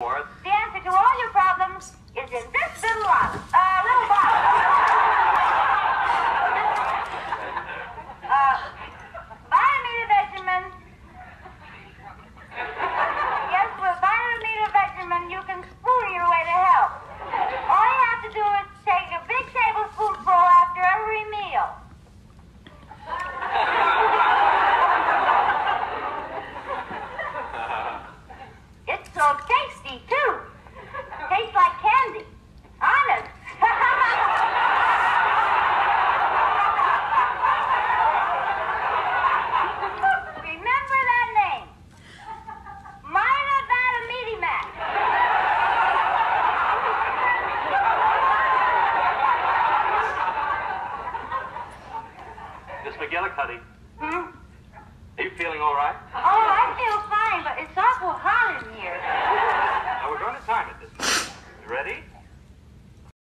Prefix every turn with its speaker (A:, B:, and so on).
A: Answer McGillicuddy.
B: Hmm?
A: Are you feeling all right?